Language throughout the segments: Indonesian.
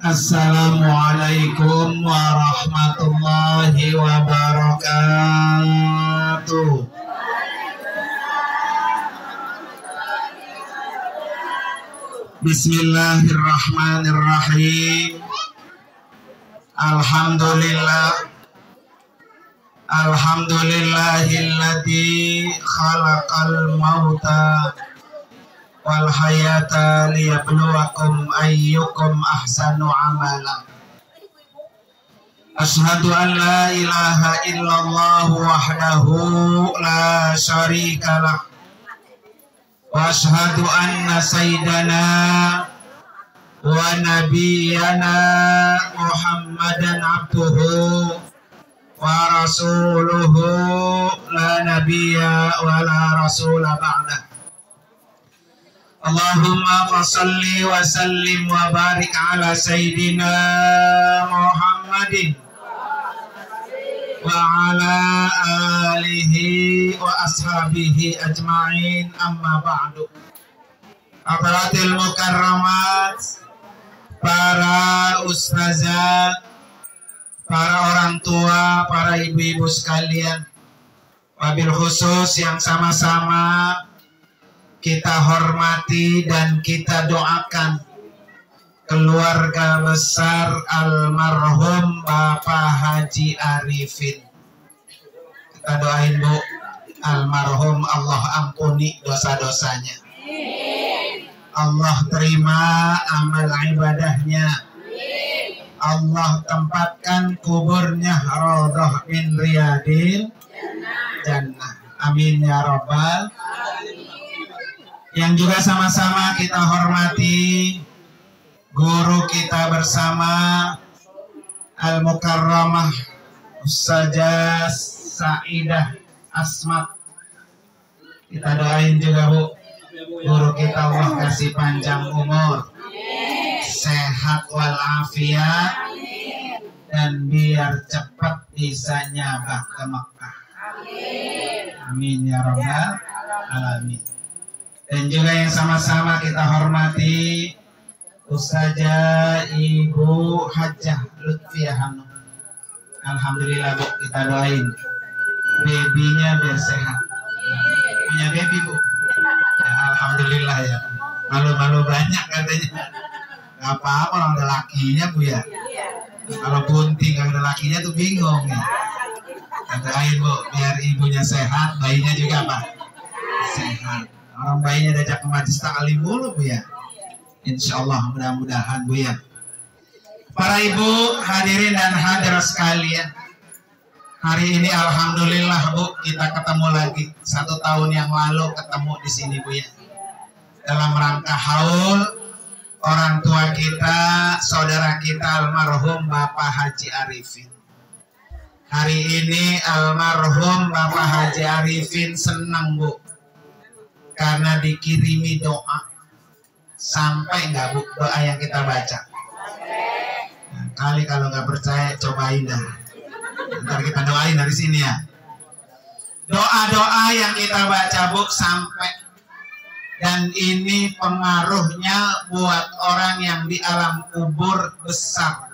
Assalamualaikum warahmatullahi wabarakatuh. Bismillahirrahmanirrahim. Alhamdulillah. Alhamdulillahilladzi khalaqal mauta wal hayata liyabluwakum ayyukum ahsanu amala. Ashhadu an la ilaha illallah wahdahu la syarika lah. Wa ashhadu anna sayyidana wa nabiyyana Muhammadan abduhu wa rasuluhu la nabiyya wa la rasula ba'da Allahumma fasalli wa sallim wa barik ala sayyidina Muhammadin wa ala alihi wa ashabihi ajma'in. Amma ba'du. Aparatil mukarramat para ustazah para orang tua, para ibu-ibu sekalian, wabil khusus yang sama-sama kita hormati dan kita doakan keluarga besar almarhum Bapak Haji Arifin. Kita doain Bu, almarhum Allah ampuni dosa-dosanya. Allah terima amal ibadahnya Allah tempatkan kuburnya rodoh min riyadil jannah. Amin ya robbal. Yang juga sama-sama kita hormati guru kita bersama Al Mukarramah Ustazah Saidah Asmat. Kita doain juga Bu guru kita Allah kasih panjang umur sehat walafiat dan biar cepat bisa nyabak ke Mekah. Amin ya robbal alamin. Dan juga yang sama-sama kita hormati Ustazah Ibu Hajah Lutfiah Hanum. Alhamdulillah Bu, kita doain babynya biar sehat. Punya baby Bu? Ya, Alhamdulillah ya. Malu-malu banyak katanya. Gak apa-apa orang ada lakinya Bu ya. Kalau bunting gak ada lakinya tuh bingung ya. Doain Bu, biar ibunya sehat, bayinya juga apa? Sehat. Orang bayinya diajak ke majlis taklim dulu Bu ya. Insya Allah mudah-mudahan Bu ya. Para ibu hadirin dan hadirat sekalian. Hari ini Alhamdulillah Bu kita ketemu lagi satu tahun yang lalu ketemu di sini Bu ya. Dalam rangka haul orang tua kita, saudara kita almarhum Bapak Haji Arifin. Hari ini almarhum Bapak Haji Arifin senang Bu karena dikirimi doa. Sampai nggak doa yang kita baca? Nah, kali kalau nggak percaya cobain dah. Ntar kita doain dari sini ya. Doa-doa yang kita baca Bu sampai dan ini pengaruhnya buat orang yang di alam kubur besar.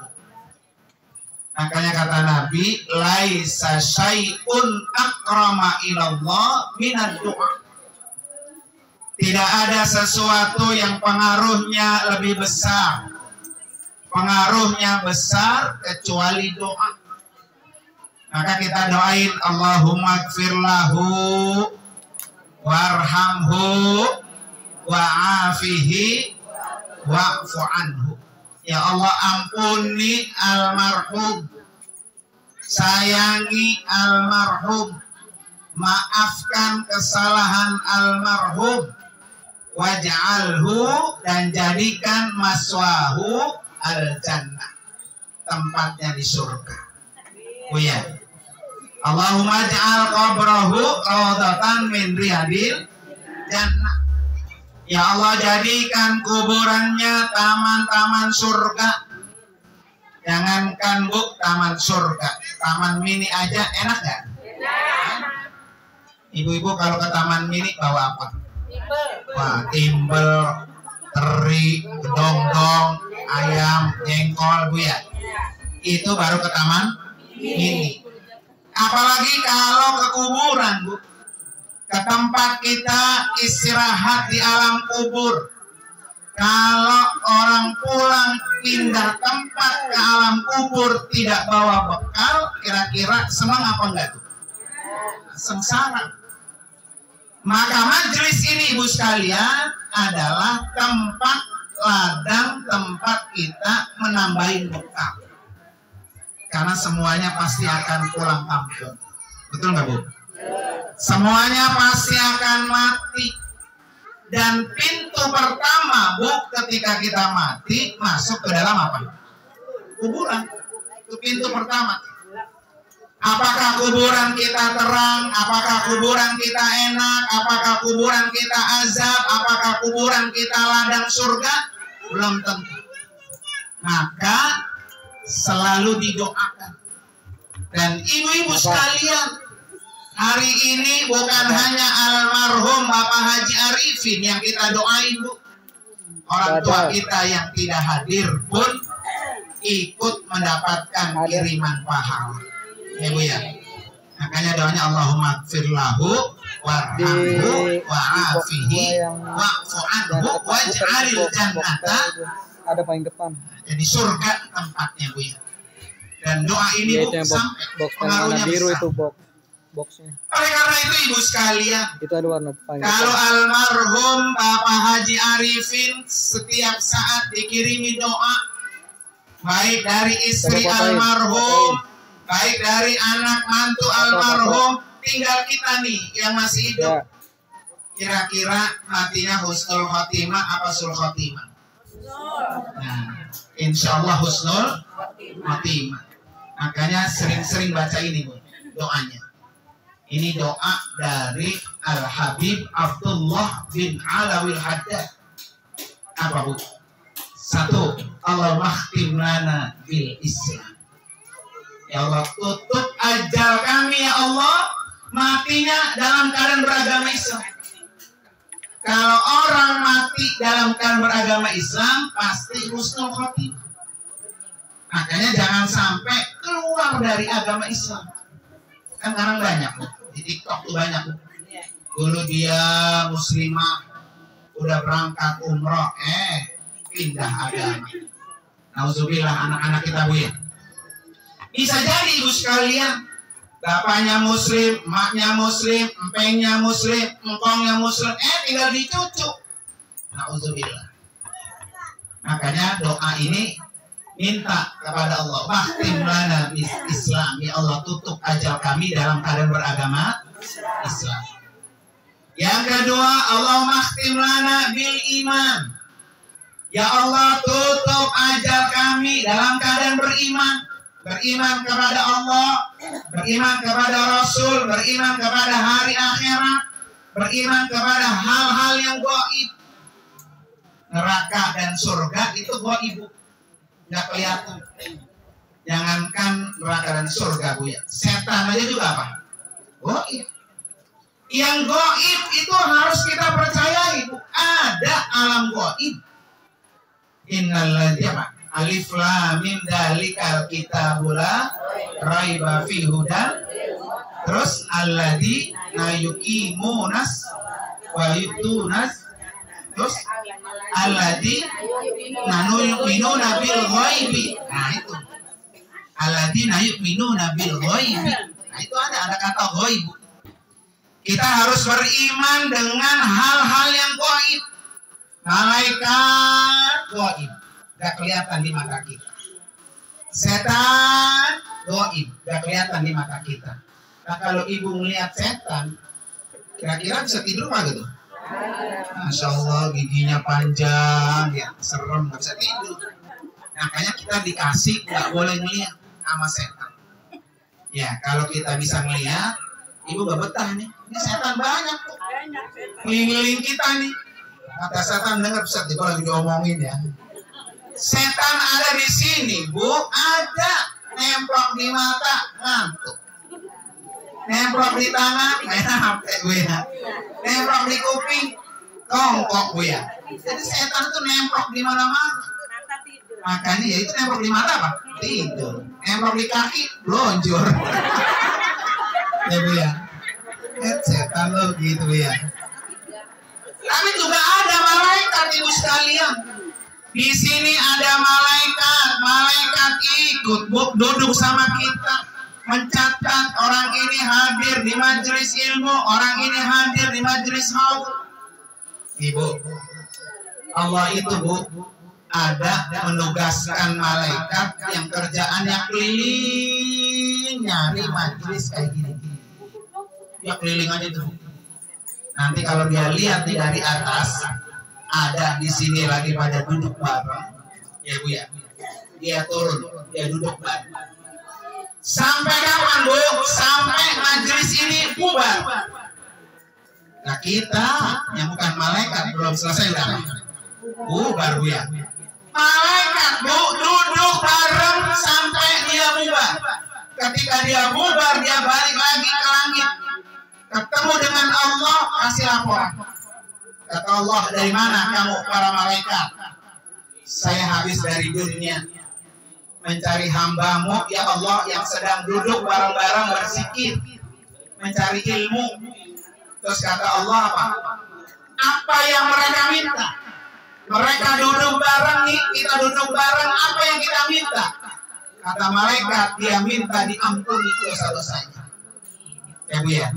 Makanya kata Nabi, laisa syai'un akrama ilallah minad doa. Tidak ada sesuatu yang pengaruhnya lebih besar. Pengaruhnya besar kecuali doa. Maka kita doain Allahumma gfirlahu warhamhu wa'afihi wa'fu anhu. Ya Allah ampuni almarhum. Sayangi almarhum. Maafkan kesalahan almarhum. Waj'alhu dan jadikan maswahu al-jannah. Tempatnya di surga. Oh ya. Allahumma ja'al qabrahu rawdatan min riyadil jannah. Ya Allah jadikan kuburannya taman-taman surga. Jangankan bu taman surga, taman mini aja enak gak? Ibu-ibu kalau ke taman mini bawa apa? Wah timbel, teri, gedong-dong, ayam, jengkol, Bu ya. Itu baru ke taman mini. Apalagi kalau ke kuburan, Bu. Ke tempat kita istirahat di alam kubur. Kalau orang pulang pindah tempat ke alam kubur tidak bawa bekal, kira-kira senang apa enggak tuh? Sengsara. Maka majelis ini ibu sekalian adalah tempat ladang tempat kita menambahin bekal. Karena semuanya pasti akan pulang kampung. Betul nggak Bu? Semuanya pasti akan mati. Dan pintu pertama Bu ketika kita mati masuk ke dalam apa? Kuburan. Itu pintu pertama. Apakah kuburan kita terang? Apakah kuburan kita enak? Apakah kuburan kita azab? Apakah kuburan kita ladang surga? Belum tentu. Maka selalu didoakan. Dan ibu-ibu sekalian, hari ini bukan hanya almarhum Bapak Haji Arifin yang kita doain, Bu. Orang tua kita yang tidak hadir pun ikut mendapatkan kiriman pahala ya Bu ya. Makanya doanya Allahumma firlahu warhamhu wa'afihi wa'fu anhu waj'alil jannata. ada paling depan. Jadi surga tempatnya Bu ya. Dan doa ini Bu sampai box pengaruhnya biru besar. itu box boxnya. Oleh karena itu Ibu sekalian itu ada warna paling kalau depan almarhum Bapak Haji Arifin setiap saat dikirimi doa baik dari istri almarhum, baik dari anak mantu almarhum, tinggal kita nih yang masih hidup. ya Kira-kira matinya husnul khotimah apa sul khotimah? Nah, insya Allah husnul khotimah. Makanya sering-sering baca ini Bu, doanya. Ini doa dari Al Habib Abdullah bin Alawil Haddad. Apa Bu? Satu, Allah makhtim lana bil Islam. Ya Allah, tutup ajal kami ya Allah, matinya dalam keadaan beragama Islam. Kalau orang mati dalam keadaan beragama Islam, pasti husnul khotimah. Makanya jangan sampai keluar dari agama Islam. Kan sekarang banyak, di TikTok tuh banyak. Dulu dia muslimah, udah berangkat umroh, eh pindah agama. Nauzubillah anak-anak kita bu ya. Bisa jadi ibu sekalian, bapaknya muslim, emaknya muslim, empengnya muslim, engkongnya muslim, eh tinggal dicucu. Nauzubillah. Makanya doa ini minta kepada Allah, Bahtim lana Islam, ya Allah tutup ajal kami dalam keadaan beragama Islam. Yang kedua, Allah mahtim lana bil iman. Ya Allah tutup ajal kami dalam keadaan beriman. Beriman kepada Allah, beriman kepada Rasul, beriman kepada hari akhirat, beriman kepada hal-hal yang goib. Neraka dan surga itu goib. Nggak kelihatan. Jangankan neraka dan surga bu ya. Setan aja juga apa? Goib. Yang goib itu harus kita percayai. Ada alam goib. Innalladzi apa? Alif lam mim dalikal kitabula raiba fi hudan. Terus alladzi na yuqimunas wa yutunas. Terus alladzi nanu yu'minuna bil ghaibi. Nah itu. Alladzi na yu'minuna bil ghaibi. Nah itu ada ada kata ghaib. Kita harus beriman dengan hal-hal yang goib. Malaikat goib. Gak kelihatan di mata kita. Setan goib. Gak kelihatan di mata kita. Nah kalau ibu melihat setan, kira-kira bisa tidur nggak gitu? Masya Allah giginya panjang, ya serem nggak bisa tidur. Makanya kita dikasih nggak boleh ngeliat sama setan. Ya kalau kita bisa ngeliat, ibu gak betah nih. Ini setan banyak tuh. Keliling kita nih. Kata setan dengar Ustaz, itu lagi diomongin ya. Setan ada di sini, Bu. Ada. Nemplok di mata, ngantuk. Nemplok di tangan, main HP gue ya. Nemplok di kuping, kongkok gue ya. Jadi setan itu nemplok di mana-mana. Makanya ya itu nempel di mata apa? Tidur. Nempel di kaki, lonjor. ya bu ya. Eh, setan lo gitu ya. Tapi juga ada malaikat ibu sekalian. Di sini ada malaikat, malaikat ikut duduk sama kita, mencatat orang ini hadir di majelis ilmu, orang ini hadir di majelis haud. Ibu, Allah itu bu ada menugaskan malaikat yang kerjaannya keliling nyari majelis kayak gini. Ya keliling aja tuh. Nanti kalau dia lihat nih dari atas, ada di sini lagi pada duduk bareng. Ya bu ya. Dia turun, dia duduk bareng. Sampai kapan bu? Sampai majelis ini bubar. Nah kita yang bukan malaikat belum selesai udah bubar bu ya. Malaikat bu duduk bareng sampai dia bubar. Ketika dia bubar dia balik lagi ke langit. Ketemu dengan Allah kasih laporan. Kata Allah dari mana kamu para malaikat? Saya habis dari dunia mencari hambamu ya Allah yang sedang duduk bareng-bareng bersikir mencari ilmu Terus kata Allah apa? Apa yang mereka minta? Mereka duduk bareng nih, kita duduk bareng, apa yang kita minta? Kata malaikat, dia minta diampuni dosa-dosanya. Ya ya?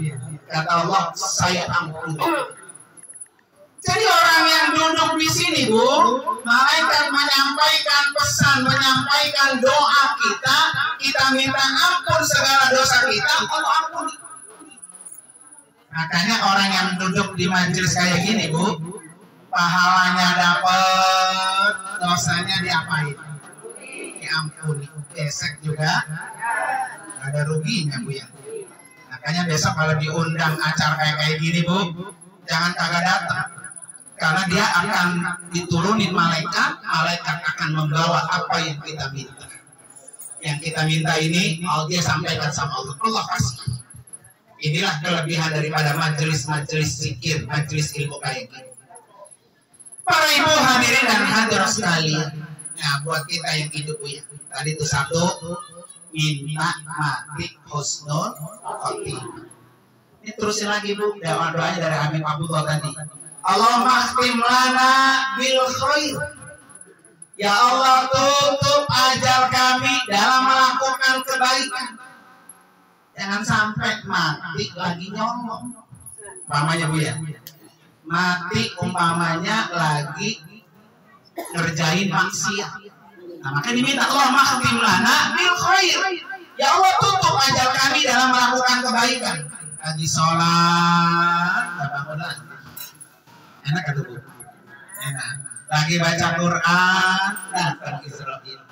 Kata Allah, saya ampuni. Jadi orang yang duduk di sini Bu, malaikat menyampaikan pesan, menyampaikan doa kita, kita minta ampun segala dosa kita, Allah ampuni. Makanya orang yang duduk di majelis kayak gini, Bu, pahalanya dapat, dosanya diapain? Diampuni. Besek juga ada ruginya, Bu ya. Makanya besok kalau diundang acara kayak kayak gini, Bu, jangan kagak datang. Karena dia akan diturunin malaikat, malaikat akan membawa apa yang kita minta. Yang kita minta ini, Allah dia sampaikan sama Allah. Allah kasih. Inilah kelebihan daripada majelis-majelis zikir, majelis ilmu kayak gini. Para ibu hadirin dan hadirat sekalian. Nah, buat kita yang hidup ya. Tadi itu satu, minta mati husnul khotimah. Ini terusin lagi bu, doa doanya dari Amin Abdullah tadi. Allah makhtim lana bil khair. Ya Allah tutup ajal kami dalam melakukan kebaikan Jangan sampai mati lagi nyolong. Umpamanya Bu ya. Mati umpamanya lagi ngerjain maksiat. Nah, maka diminta Allah makhtim lana bil khair. Ya Allah tutup ajal kami dalam melakukan kebaikan. Lagi sholat, Enak kan Bu? Enak. Lagi baca Quran, datang Israel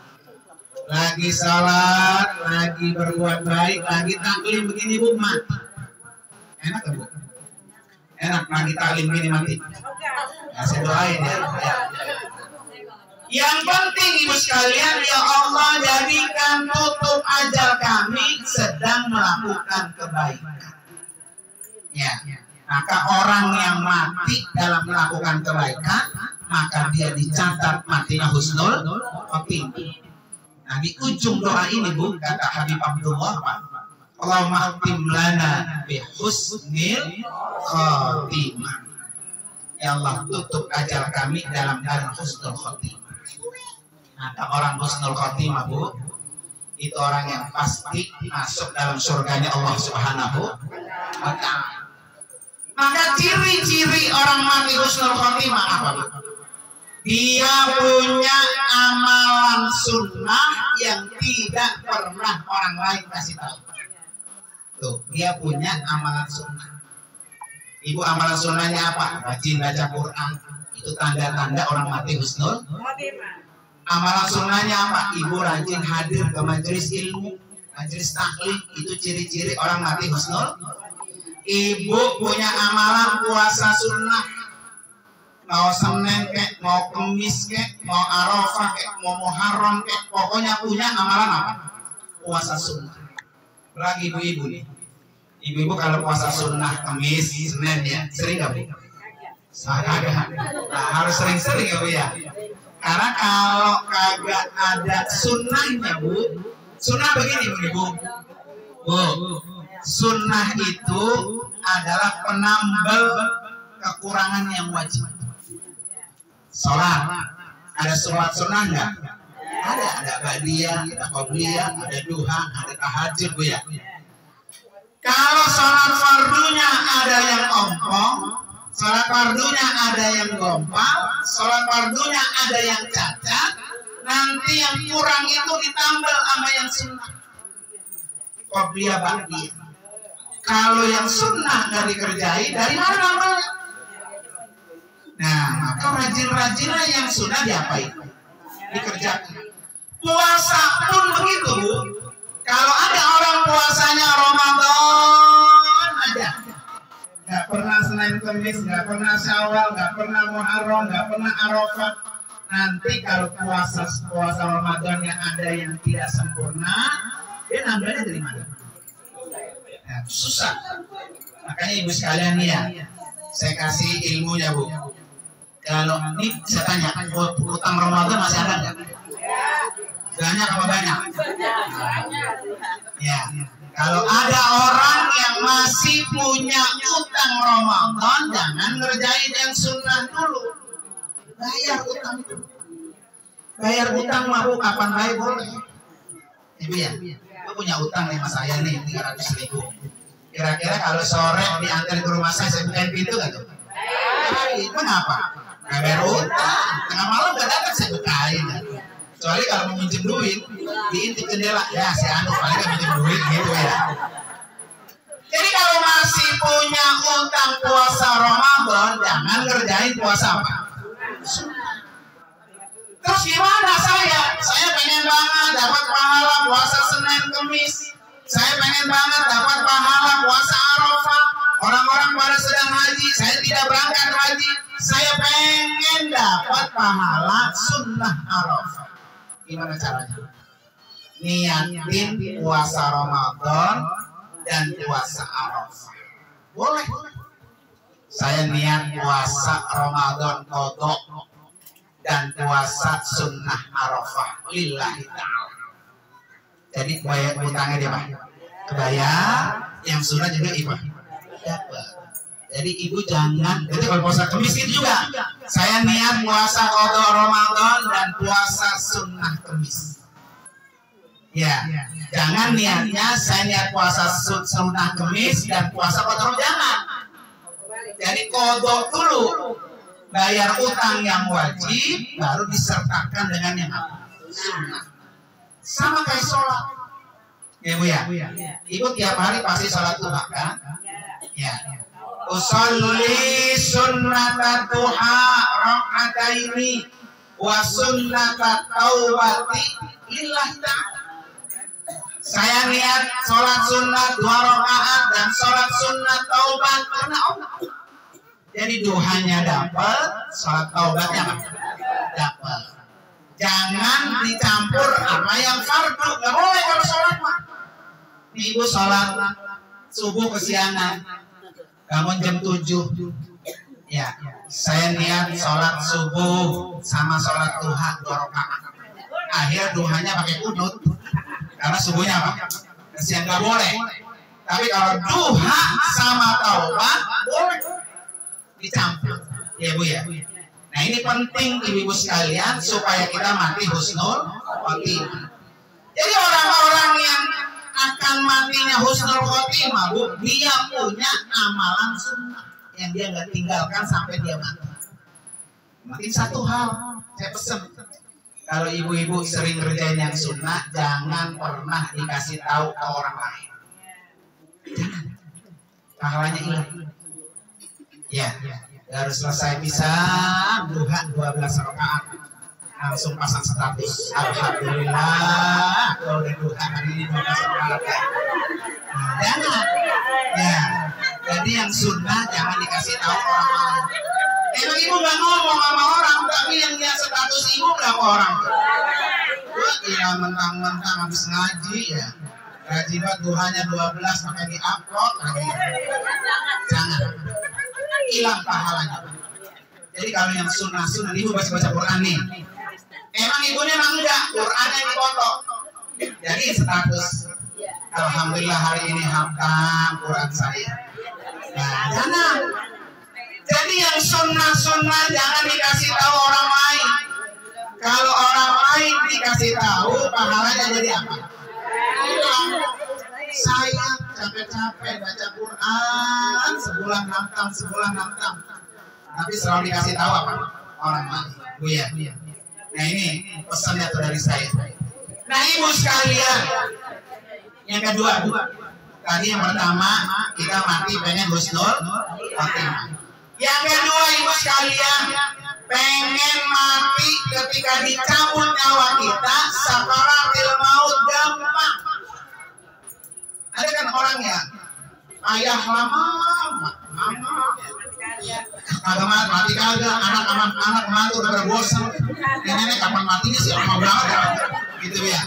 lagi salat, lagi berbuat baik, lagi taklim begini bu mati. Enak kan bu? Enak lagi taklim begini mati. Ya, saya doain ya. ya. Yang penting ibu sekalian, ya Allah jadikan tutup ajal kami sedang melakukan kebaikan. Ya, maka orang yang mati dalam melakukan kebaikan, maka dia dicatat matinya husnul khotimah. Nah di ujung doa ini bu kata Habib Abdullah apa? Allahumma lana bi husnil khotimah. Ya Allah tutup ajal kami dalam keadaan husnul khotimah. Nah, orang husnul khotimah bu, itu orang yang pasti masuk dalam surganya Allah Subhanahu wa taala. Maka ciri-ciri orang mati husnul khotimah apa? Dia punya amalan sunnah yang tidak pernah orang lain kasih tahu. Tuh, dia punya amalan sunnah. Ibu amalan sunnahnya apa? Rajin baca Quran. Itu tanda-tanda orang mati husnul. Amalan sunnahnya apa? Ibu rajin hadir ke majelis ilmu, majelis taklim. Itu ciri-ciri orang mati husnul. Ibu punya amalan puasa sunnah mau Senin kek, mau Kemis kek, mau Arafah kek, mau Muharram kek, pokoknya punya amalan apa? Puasa sunnah. Lagi ibu-ibu nih. Ibu-ibu kalau puasa sunnah Kemis, Senin ya, sering gak bu? Saya Nah, harus sering-sering ya bu ya. Karena kalau kagak ada sunnahnya bu, sunnah begini bu, ibu. Bu, sunnah itu adalah penambal kekurangan yang wajib. Sholat, ada sholat sunnah nggak? Ada, ada ba'diyah, ada qobliyah, ada duha, ada tahajud bu ya. Kalau sholat fardunya ada yang ompong, sholat fardunya ada yang gompal, sholat fardunya ada yang cacat, nanti yang kurang itu ditambah sama yang sunnah. Qobliyah ba'diyah. Kalau yang sunnah nggak dikerjai, dari mana amalnya? Nah, maka rajin-rajinlah yang sunnah diapain? Dikerjakan. Puasa pun begitu, Bu. Kalau ada orang puasanya Ramadan aja. Gak pernah Senin Kemis, gak pernah Syawal, gak pernah Muharram, gak pernah Arafah. Nanti kalau puasa puasa Ramadan yang ada yang tidak sempurna, dia nambahnya dari mana? Ya, susah. Makanya ibu sekalian nih ya, saya kasih ilmunya bu. Kalau ini saya tanya, utang Ramadan masih ada nggak? Banyak apa banyak? Ya. Kalau ada orang yang masih punya utang Ramadan, jangan ngerjain yang sunnah dulu. Bayar utang itu. Bayar utang mah bu, kapan baik boleh. Ibu ya, punya utang nih mas saya nih 300 ribu. Kira-kira kalau sore diantar ke rumah saya, saya bukain pintu gak tuh? Baik, kenapa? Gak bayar utang. Tengah malam gak datang saya bukain. Ya. Kecuali kalau mau minjem duit, diintip jendela. Ya, si Anu paling kan minjem duit gitu ya. Jadi kalau masih punya utang puasa Ramadan, jangan ngerjain puasa apa? Terus gimana saya? Saya pengen banget dapat pahala puasa Senin Kemis. Saya pengen banget dapat pahala puasa Arafah. Orang-orang pada sedang haji, saya tidak berangkat haji. Saya pengen dapat pahala sunnah Arafah. Gimana caranya? Niatin puasa Ramadan dan puasa Arafah. Boleh. Saya niat puasa Ramadan kodok dan puasa sunnah Arafah lillahi ta'ala. Jadi bayar utangnya dia Pak. Kebayar, yang sunnah juga ibu. Jadi ibu jangan, jadi kalau puasa kemis itu juga. Saya niat puasa kodok Ramadan dan puasa sunnah kemis. Ya, jangan niatnya saya niat puasa sunnah kemis dan puasa kodok jangan. Jadi kodok dulu, bayar utang yang wajib baru disertakan dengan yang apa? Sunnah. Sama kayak sholat. Ya bu ya. Ibu tiap hari pasti sholat duha kan? Ya. Usolli sunnata duha rakaataini wa sunnata taubati lillah ta'ala. Saya niat sholat sunnah dua rakaat dan sholat sunnah taubat karena Allah. Jadi duhanya dapat, sholat taubatnya apa? Dapat. Jangan dicampur apa yang fardu. Gak boleh kalau sholat mah. Ibu sholat subuh kesiangan. Bangun jam 7. Ya, saya niat sholat subuh sama sholat duha dua rakaat. Akhir duhanya pakai kunut. Karena subuhnya apa? Kesian gak boleh. Tapi kalau duha sama taubat boleh dicampur. Ya Bu ya. Nah ini penting ibu-ibu sekalian supaya kita mati husnul khotimah. Jadi orang-orang yang akan matinya husnul khotimah, Bu, dia punya amalan sunnah yang dia nggak tinggalkan sampai dia mati. Mungkin satu hal, saya pesen. Kalau ibu-ibu sering kerjain yang sunnah, jangan pernah dikasih tahu ke orang lain. Jangan. Pahalanya hilang. Ya, baru selesai. Bisa duha 12 rakaat. Langsung pasang status. Alhamdulillah kalau udah duha hari ini 12 rakaat. Ya. Nah, jangan ya. Jadi yang sunnah jangan dikasih tahu orang lain emang ibu nggak ngomong sama orang tapi yang lihat status ibu berapa orang? Wah, iya mentang-mentang habis ngaji ya. Rajin banget duhanya 12 maka di upload lagi. Jangan hilang pahalanya. Jadi kalau yang sunnah sunnah ibu baca baca Quran nih, Emang ibunya emang enggak, Qurannya dipoto. Jadi status Alhamdulillah hari ini hafal Quran saya. Nah, jangan. Jadi yang sunnah-sunnah jangan dikasih tahu orang lain. Kalau orang lain dikasih tahu, pahalanya jadi apa? Hilang. Saya capek-capek baca Quran, sebulan hantam, sebulan hantam. Tapi selalu dikasih tahu apa? Orang lain. Bu ya. Nah ini pesannya tuh dari saya. Nah ibu sekalian, yang kedua. Tadi yang pertama kita mati pengen husnul khotimah. Yang kedua ibu sekalian, pengen mati ketika dicabut nyawa kita sakaratil maut gampang. Ada kan orang ya, ayah lama, lama, kagak mati, mati kagak, anak anak mantu udah bosan, ini nenek kapan matinya sih lama banget, gitu ya.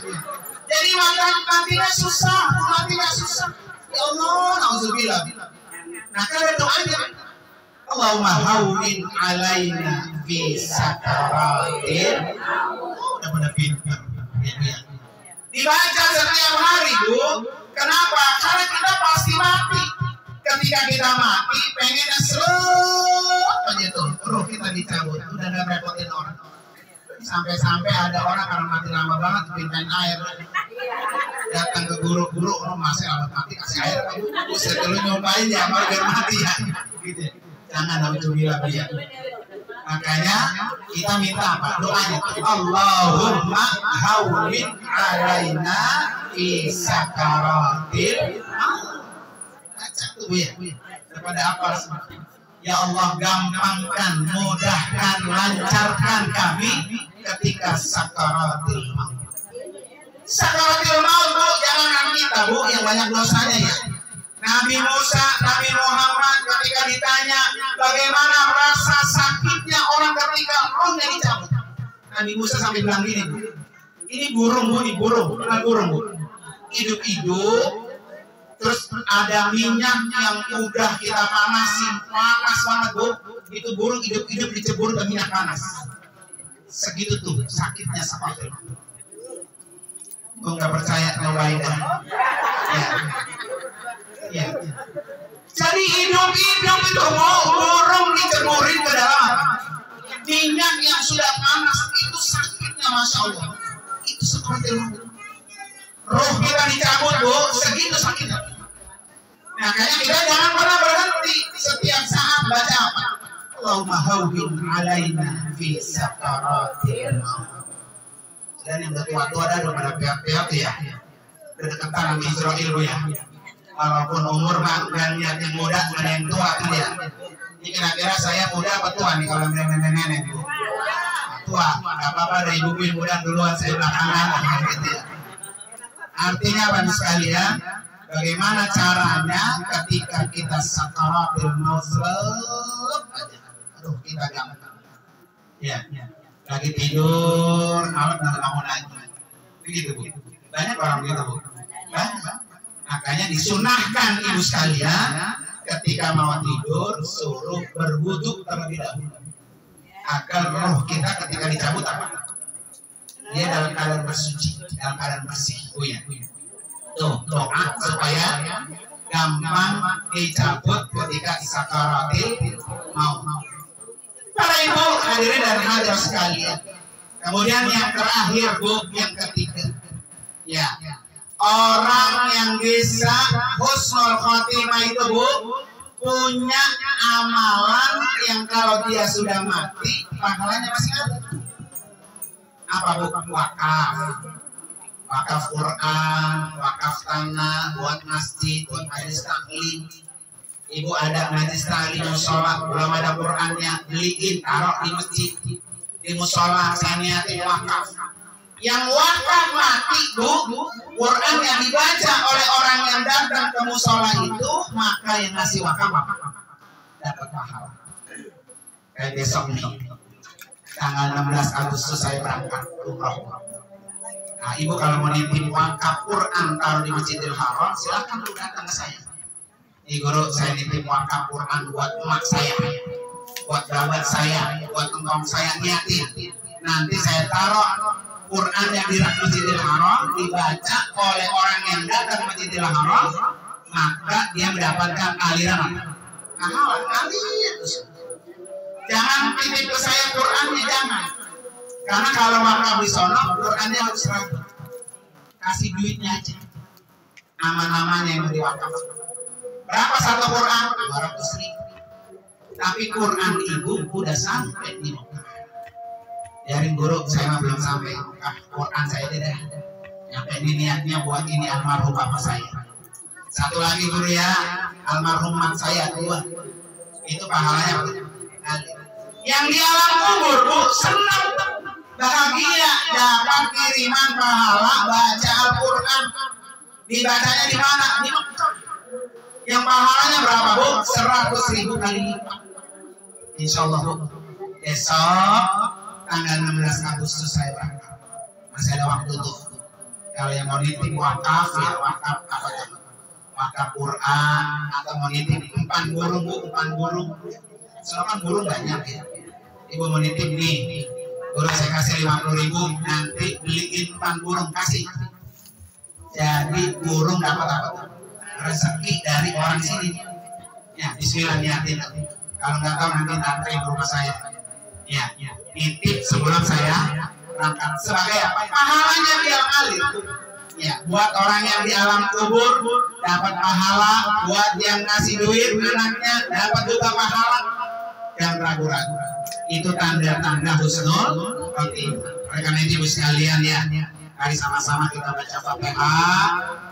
Jadi makan matinya susah, matinya susah. Ya Allah, nauzubillah. Nah, ada doanya. Allahumma hawwin alaina fi sakaratil udah pada pintar. Dibaca setiap hari, Bu. Kenapa? Karena kita pasti mati. Ketika kita mati, pengen seret aja tuh. Ruh kita dicabut. Udah gak repotin orang. Sampai-sampai ada orang karena mati lama banget, pintain air. Datang ke guru-guru, oh masih lama mati, kasih air. Buset, lu nyobain ya, mau biar mati ya. Gitu. Jangan alhamdulillah biar. Makanya kita minta apa? Doanya. Allahumma hawwin alaina fi sakaratil Baca tuh ya. Daripada apa Ya Allah gampangkan, mudahkan, lancarkan kami ketika sakaratil maut. Sakaratil maut bu, jangan kita bu yang banyak dosanya ya. Nabi Musa, Nabi Muhammad ketika ditanya bagaimana rasa sakitnya orang ketika rohnya dicabut. Nabi Musa sampai bilang gini, ini burung bu, ini burung, bukan burung bu. Hidup-hidup, terus ada minyak yang udah kita panasin, panas banget bu. Itu burung hidup-hidup dicebur ke minyak panas. Segitu tuh sakitnya seperti. Gue nggak percaya nyobain dah. Ya. Ya. Jadi hidup-hidup itu mau burung diceburin ke dalam minyak yang sudah panas itu sakitnya masya Allah. Itu seperti itu. Roh kita dicabut bu, segitu sakitnya. Nah kayaknya kita jangan pernah berhenti setiap saat baca apa. Allahumma hawwin alaina fi sakaratil. Dan yang udah tua-tua dah udah pada pihak-pihak ya. Deketan sama Israel ya walaupun umur mah dan niat yang muda ada yang tua kan ya ini kira-kira saya muda apa tua nih kalau nenek-nenek bu tua nggak apa-apa ada ibu yang muda duluan saya belakangan gitu ya artinya nih sekalian bagaimana caranya ketika kita sakaratul maut aja aduh kita gampang ya lagi tidur malam dan bangun lagi. Begitu bu. Banyak orang begitu bu. Makanya disunahkan ibu sekalian ketika mau tidur suruh berwudhu terlebih dahulu. Agar roh kita ketika dicabut apa? Dia dalam keadaan bersuci, dalam keadaan bersih. Ya. Tuh doa supaya gampang dicabut ketika sakaratil mau. Para ibu hadirin dan hadir sekalian. Kemudian yang terakhir bu, yang ketiga. Ya, orang yang bisa husnul khotimah itu bu punya amalan yang kalau dia sudah mati pahalanya masih ada apa bu wakaf wakaf Quran wakaf tanah buat masjid buat majlis taklim. Ibu ada majlis taklim sholat belum ada Qurannya beliin taruh di masjid. Di musola saya niatin wakaf. Yang wakaf mati bu. Quran yang dibaca oleh orang yang datang ke musola itu maka yang ngasih wakaf apa? Dapat pahala. Kayak besok nih. Tanggal 16 Agustus saya berangkat umroh nah ibu kalau mau nitip wakaf Quran taruh di Masjidil Haram silahkan lu datang ke saya Nih guru saya nitip wakaf Quran buat emak saya buat babat saya buat engkong saya niatin nanti saya taruh Quran yang di Masjidil Haram dibaca oleh orang yang datang Masjidil Haram maka dia mendapatkan aliran terus. Jangan titip ke saya Qurannya jangan. Karena kalau wakaf di sono Qurannya harus ragu. Kasih duitnya aja. Nama-namanya yang mau diwakaf. Berapa satu Quran? 200 ribu. Tapi Quran ibu udah sampai di Mekah. Dari guru saya belum sampai. Ah, Quran saya tidak. Nyampe ini niatnya buat ini almarhum bapak saya. Satu lagi guru ya, almarhum mak saya dua. Itu pahalanya? Yang di alam kubur, bu, senang bahagia dapat kiriman pahala baca Al-Quran dibacanya di mana? Di Mekah. Yang pahalanya berapa bu? Seratus ribu kali lipat. Insya Allah bu. Besok tanggal 16 Agustus saya berangkat. Masih ada waktu tuh. Kalau yang mau nitip wakaf ya wakaf apa tuh? Wakaf Quran atau mau nitip empan burung bu, empan burung. Soalnya kan burung banyak ya. Ibu mau nitip nih, burung saya kasih 50 ribu, nanti beliin empan burung kasih. Jadi burung dapat apa? rezeki dari orang sini. Ya, Bismillah niatin nanti. Kalau nggak tahu nanti antri ke rumah saya. Ya, nitip sebelum saya berangkat sebagai apa? Pahalanya dia ngalir. Ya, buat orang yang di alam kubur dapat pahala, buat yang ngasih duit anaknya dapat juga pahala. Yang ragu-ragu. Itu tanda-tanda husnul khotimah. Oleh karena itu sekalian ya, mari sama-sama kita baca Fatihah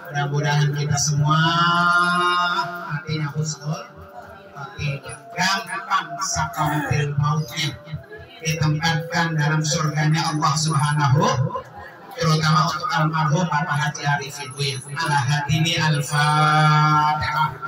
mudah-mudahan kita semua hatinya husnul khotimah gampang sakaratil mautnya ditempatkan dalam surganya Allah Subhanahu terutama untuk almarhum Bapak Haji Arifin Buya ala hadini al-fatihah